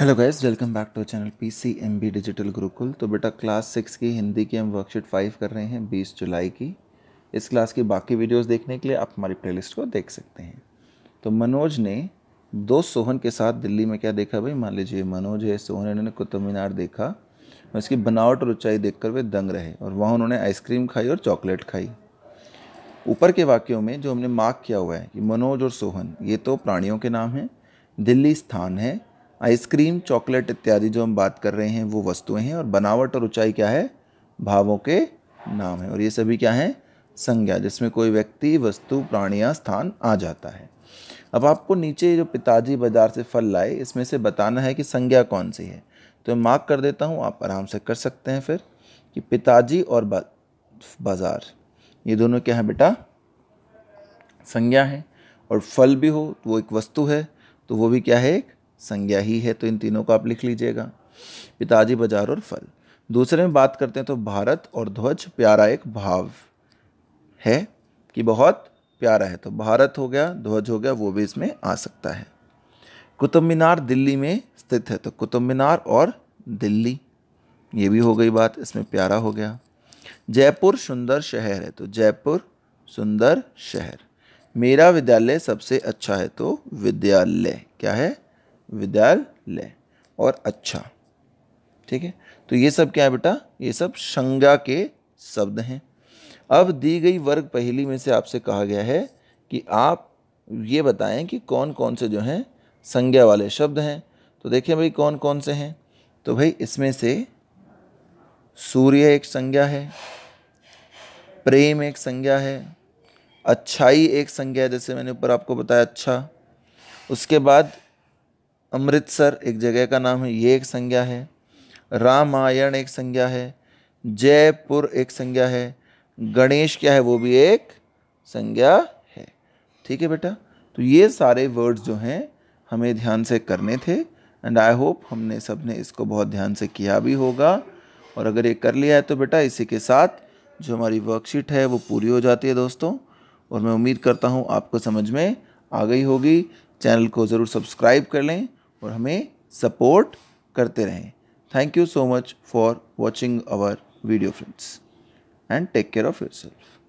Hello guys welcome back to channel P C M B digital Gurukul तो बेटा class six की हिंदी की हम वर्कशीट फाइव कर रहे हैं बीस जुलाई की। इस क्लास की बाकी वीडियोस देखने के लिए आप हमारी प्लेलिस्ट को देख सकते हैं। तो मनोज ने दो सोहन के साथ दिल्ली में क्या देखा भाई? मान लीजिए मनोज है, सोहन ने कुतुब मीनार देखा। और इसकी बनावट और ऊंचाई देखकर वे दंग रहे और वहाँ उन्होंने आइसक्रीम खाई और चॉकलेट खाई। ऊपर के वाक्यों में जो हमने मार्क किया हुआ है कि मनोज और सोहन, ये तो प्राणियों के नाम हैं, दिल्ली स्थान है आइसक्रीम, चॉकलेट इत्यादि जो हम बात कर रहे हैं, वो वस्तुएँ हैं और बनावट और ऊंचाई क्या है? भावों के नाम है। और ये सभी क्या हैं? संज्ञा, जिसमें कोई व्यक्ति, वस्तु प्राणियाँ स्थान आ जाता है। अब आपको नीचे जो पिताजी बाज़ार से फल लाए, इसमें से बताना है कि संज्ञा कौन सी है। तो मैं मार्क कर देता हूँ, आप आराम से कर सकते हैं फिर, कि पिताजी और बाज़ार, ये दोनों क्या है बेटा? संज्ञा है। और फल भी हो तो वो एक वस्तु है तो वो भी क्या है? एक संज्ञा ही है तो इन तीनों को आप लिख लीजिएगा। पिताजी बाज़ार और फल। दूसरे में बात करते हैं तो भारत और ध्वज प्यारा एक भाव है कि बहुत प्यारा है तो भारत हो गया, ध्वज हो गया, वो भी इसमें आ सकता है। कुतुब मीनार दिल्ली में स्थित है तो कुतुब मीनार और दिल्ली, ये भी हो गई बात, इसमें प्यारा हो गया। जयपुर सुंदर शहर है तो जयपुर सुंदर शहर। मेरा विद्यालय सबसे अच्छा है तो विद्यालय, क्या है? विद्यालय और अच्छा। ठीक है? तो ये सब क्या है बेटा? ये सब संज्ञा के शब्द हैं। अब दी गई वर्ग पहली में से आपसे कहा गया है कि आप ये बताएँ कि कौन कौन से जो हैं, संज्ञा वाले शब्द हैं। तो देखिए भाई कौन कौन से हैं? तो भाई, इसमें से सूर्य एक संज्ञा है, प्रेम एक संज्ञा है, अच्छाई एक संज्ञा है, जैसे मैंने ऊपर आपको बताया अच्छा। उसके बाद अमृतसर एक जगह का नाम है, ये एक संज्ञा है। रामायण एक संज्ञा है, जयपुर एक संज्ञा है, गणेश क्या है वो भी एक संज्ञा है। ठीक है बेटा? तो ये सारे वर्ड्स जो हैं, हमें ध्यान से करने थे एंड आई होप हमने सबने इसको बहुत ध्यान से किया भी होगा। और अगर ये कर लिया है तो बेटा इसी के साथ जो हमारी वर्कशीट है, वो पूरी हो जाती है दोस्तों। और मैं उम्मीद करता हूँ आपको समझ में आ गई होगी। चैनल को ज़रूर सब्सक्राइब कर लें। और हमें सपोर्ट करते रहें। Thank you so much for watching our video friends and take care of yourself